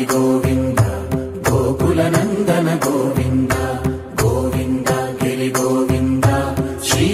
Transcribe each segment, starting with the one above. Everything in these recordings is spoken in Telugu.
హరి గోవింద గోకుల నందన గోవింద గోవింద గిరి గోవింద శ్రీ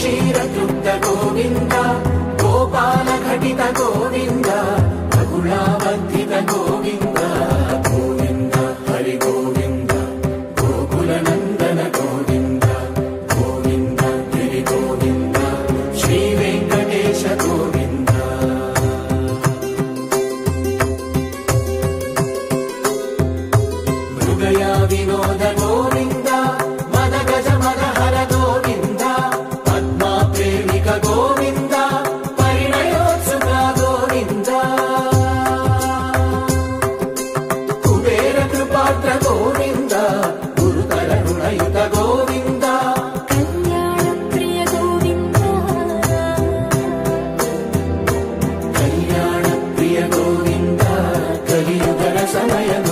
क्षीरतृप्त गोविन्द गोपालघटित गोविन्द ಸಮಯದ